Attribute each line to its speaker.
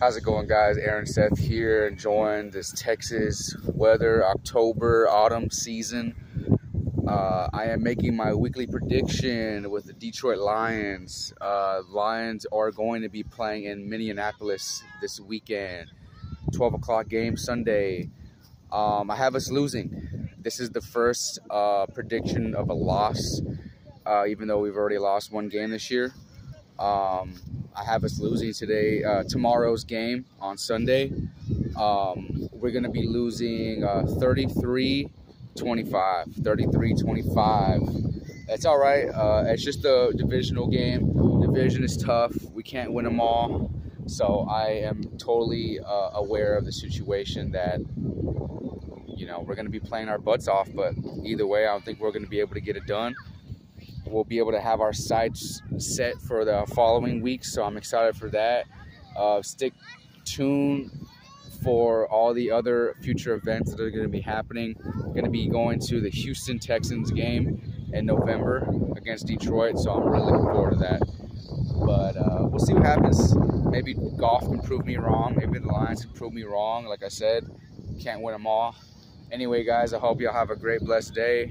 Speaker 1: How's it going, guys? Aaron Seth here, enjoying this Texas weather, October, autumn season. Uh, I am making my weekly prediction with the Detroit Lions. Uh, Lions are going to be playing in Minneapolis this weekend. 12 o'clock game Sunday. Um, I have us losing. This is the first uh, prediction of a loss, uh, even though we've already lost one game this year. Um, I have us losing today, uh, tomorrow's game on Sunday. Um, we're going to be losing uh, 33 25. 33 25. That's all right. Uh, it's just a divisional game. Division is tough. We can't win them all. So I am totally uh, aware of the situation that, you know, we're going to be playing our butts off. But either way, I don't think we're going to be able to get it done we'll be able to have our sights set for the following week. So I'm excited for that. Uh, stick tuned for all the other future events that are going to be happening. Going to be going to the Houston Texans game in November against Detroit. So I'm really looking forward to that. But uh, we'll see what happens. Maybe Goff can prove me wrong. Maybe the Lions can prove me wrong. Like I said, can't win them all. Anyway, guys, I hope y'all have a great, blessed day.